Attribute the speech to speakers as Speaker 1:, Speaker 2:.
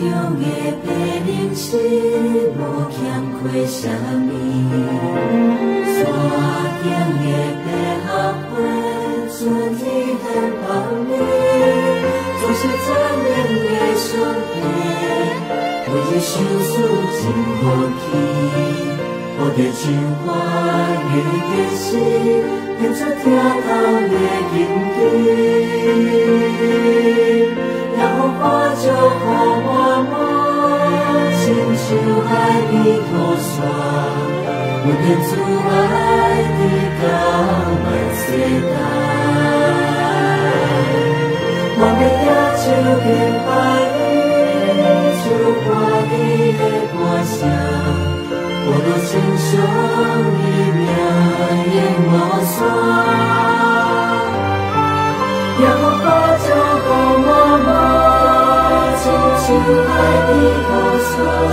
Speaker 1: 中的白灵心，无欠亏什么。山顶的百合花，春天很芳美。总是赞美的上帝，为这相思真好奇。我的情话语的心，变作听透的像海边土沙，温暖慈爱的高满世界。我们也就变白，出花的歌声。我若亲像一面烟雾山，让花就好满满，亲像海的河沙，温暖慈爱。